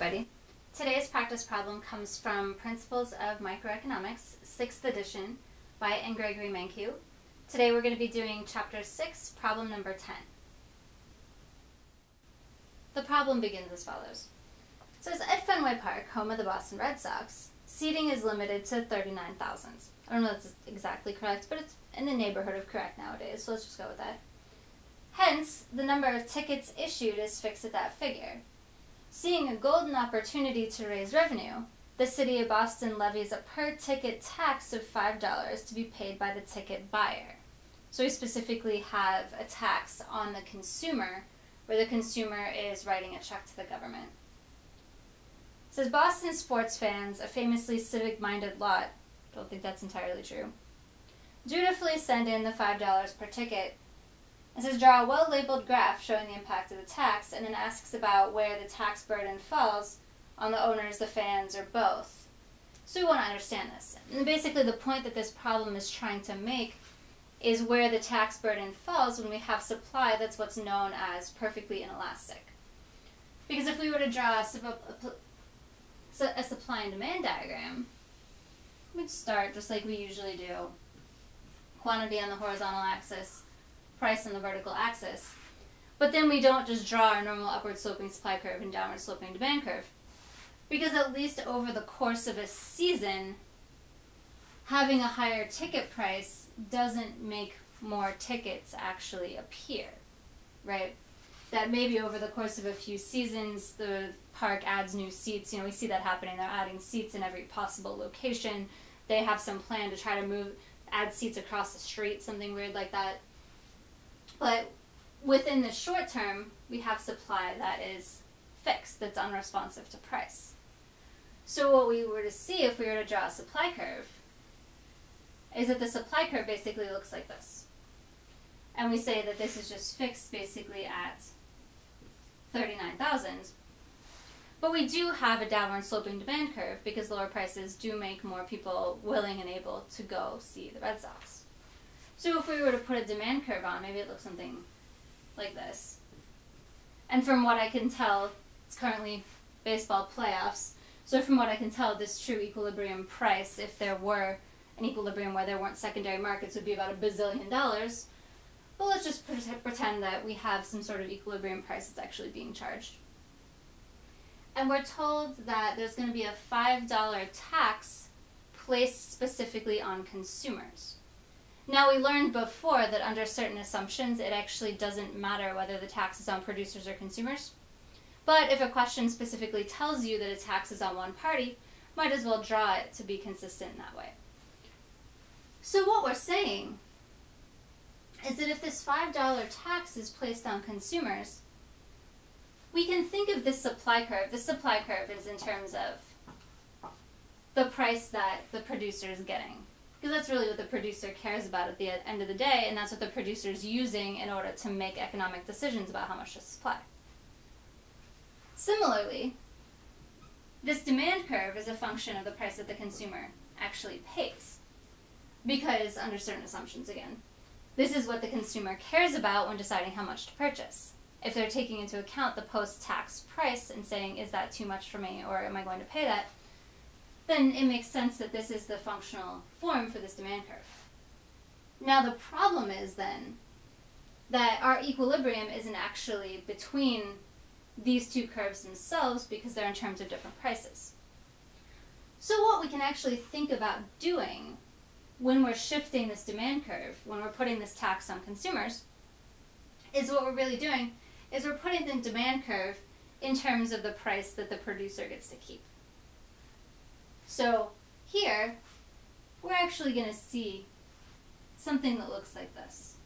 everybody. Today's practice problem comes from Principles of Microeconomics, 6th edition, by N. Gregory Mankiw. Today we're going to be doing Chapter 6, problem number 10. The problem begins as follows. It says, at Fenway Park, home of the Boston Red Sox, seating is limited to 39,000. I don't know if that's exactly correct, but it's in the neighborhood of correct nowadays, so let's just go with that. Hence, the number of tickets issued is fixed at that figure. Seeing a golden opportunity to raise revenue, the City of Boston levies a per ticket tax of $5 to be paid by the ticket buyer. So we specifically have a tax on the consumer, where the consumer is writing a check to the government. It says Boston sports fans, a famously civic minded lot, don't think that's entirely true, dutifully send in the $5 per ticket it says draw a well-labeled graph showing the impact of the tax, and then asks about where the tax burden falls on the owners, the fans, or both. So we want to understand this. And basically the point that this problem is trying to make is where the tax burden falls when we have supply that's what's known as perfectly inelastic. Because if we were to draw a, a supply and demand diagram, we'd start just like we usually do. Quantity on the horizontal axis, price on the vertical axis. But then we don't just draw our normal upward sloping supply curve and downward sloping demand curve. Because at least over the course of a season, having a higher ticket price doesn't make more tickets actually appear, right? That maybe over the course of a few seasons, the park adds new seats. You know, we see that happening. They're adding seats in every possible location. They have some plan to try to move, add seats across the street, something weird like that. But within the short term, we have supply that is fixed, that's unresponsive to price. So what we were to see if we were to draw a supply curve is that the supply curve basically looks like this. And we say that this is just fixed basically at 39,000. But we do have a downward sloping demand curve because lower prices do make more people willing and able to go see the Red Sox. So if we were to put a demand curve on, maybe it looks something like this. And from what I can tell, it's currently baseball playoffs. So from what I can tell, this true equilibrium price, if there were an equilibrium where there weren't secondary markets, would be about a bazillion dollars. But let's just pretend that we have some sort of equilibrium price that's actually being charged. And we're told that there's going to be a $5 tax placed specifically on consumers. Now, we learned before that under certain assumptions, it actually doesn't matter whether the tax is on producers or consumers. But if a question specifically tells you that a tax is on one party, might as well draw it to be consistent in that way. So what we're saying is that if this $5 tax is placed on consumers, we can think of this supply curve. This supply curve is in terms of the price that the producer is getting because that's really what the producer cares about at the end of the day, and that's what the producer is using in order to make economic decisions about how much to supply. Similarly, this demand curve is a function of the price that the consumer actually pays. Because, under certain assumptions again, this is what the consumer cares about when deciding how much to purchase. If they're taking into account the post tax price and saying, is that too much for me, or am I going to pay that? Then it makes sense that this is the functional form for this demand curve. Now the problem is then that our equilibrium isn't actually between these two curves themselves because they're in terms of different prices. So what we can actually think about doing when we're shifting this demand curve, when we're putting this tax on consumers, is what we're really doing is we're putting the demand curve in terms of the price that the producer gets to keep. So here, we're actually going to see something that looks like this.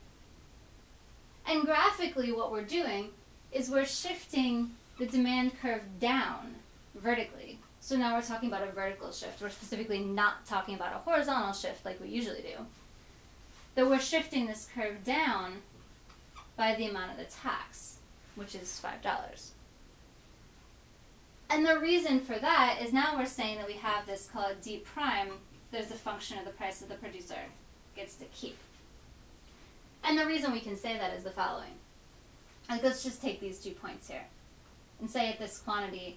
And graphically what we're doing is we're shifting the demand curve down vertically. So now we're talking about a vertical shift. We're specifically not talking about a horizontal shift like we usually do. That we're shifting this curve down by the amount of the tax, which is $5. And the reason for that is now we're saying that we have this called d prime. There's a function of the price that the producer gets to keep. And the reason we can say that is the following. Like let's just take these two points here and say at this quantity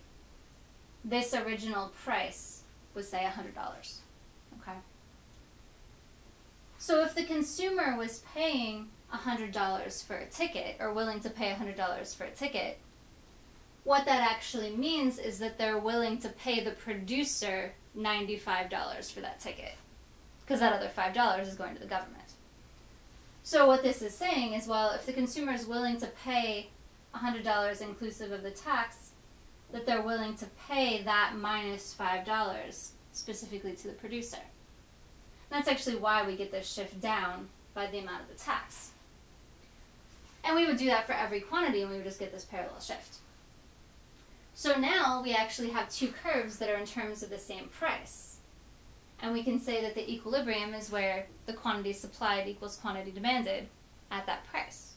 this original price was, say, $100. Okay? So if the consumer was paying $100 for a ticket, or willing to pay $100 for a ticket, what that actually means is that they're willing to pay the producer $95 for that ticket. Because that other $5 is going to the government. So what this is saying is, well, if the consumer is willing to pay $100 inclusive of the tax, that they're willing to pay that minus $5 specifically to the producer. And that's actually why we get this shift down by the amount of the tax. And we would do that for every quantity and we would just get this parallel shift. So now we actually have two curves that are in terms of the same price. And we can say that the equilibrium is where the quantity supplied equals quantity demanded at that price.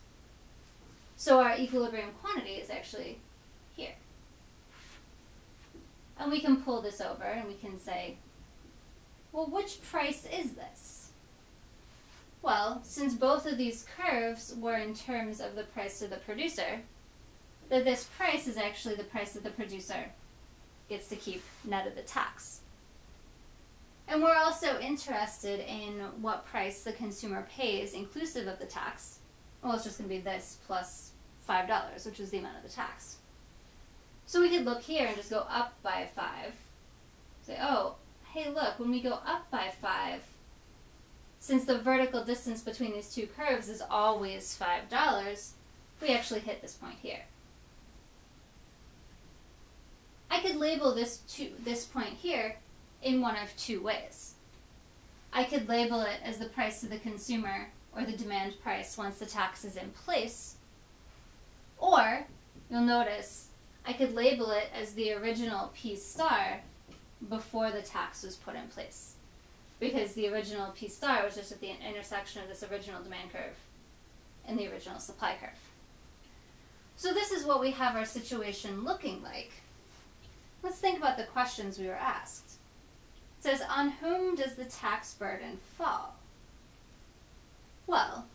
So our equilibrium quantity is actually here. And we can pull this over and we can say, well, which price is this? Well, since both of these curves were in terms of the price to the producer, that this price is actually the price that the producer gets to keep net of the tax. And we're also interested in what price the consumer pays inclusive of the tax. Well, it's just going to be this plus $5, which is the amount of the tax. So we could look here and just go up by 5. Say, oh, hey look, when we go up by 5, since the vertical distance between these two curves is always $5, we actually hit this point here. I could label this, two, this point here in one of two ways. I could label it as the price to the consumer or the demand price once the tax is in place. Or, you'll notice I could label it as the original P star before the tax was put in place. Because the original P star was just at the intersection of this original demand curve and the original supply curve. So this is what we have our situation looking like. Let's think about the questions we were asked. It says, on whom does the tax burden fall? Well,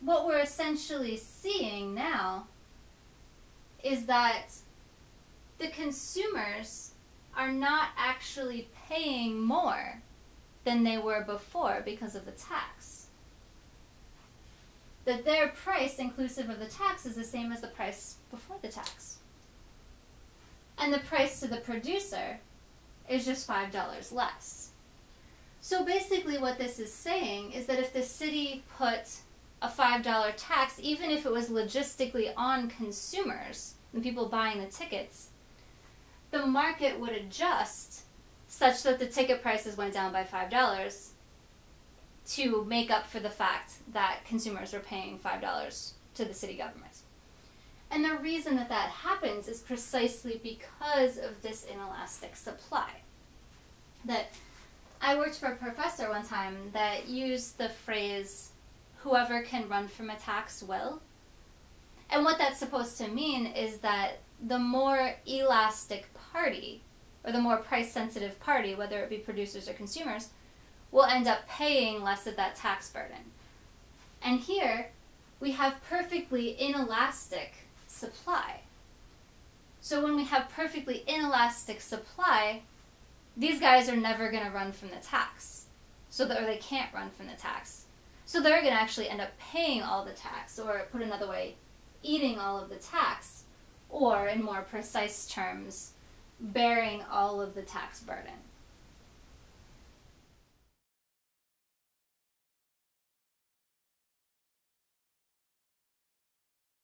what we're essentially seeing now is that the consumers are not actually paying more than they were before because of the tax. That their price, inclusive of the tax, is the same as the price before the tax. And the price to the producer is just $5 less. So basically, what this is saying is that if the city put a $5 tax, even if it was logistically on consumers, the people buying the tickets, the market would adjust such that the ticket prices went down by $5 to make up for the fact that consumers were paying $5 to the city government. And the reason that that happens is precisely because of this inelastic supply. That I worked for a professor one time that used the phrase, whoever can run from a tax will. And what that's supposed to mean is that the more elastic party, or the more price sensitive party, whether it be producers or consumers, will end up paying less of that tax burden. And here, we have perfectly inelastic supply. So when we have perfectly inelastic supply, these guys are never going to run from the tax. So or they can't run from the tax. So they're going to actually end up paying all the tax, or put another way, eating all of the tax, or in more precise terms, bearing all of the tax burden.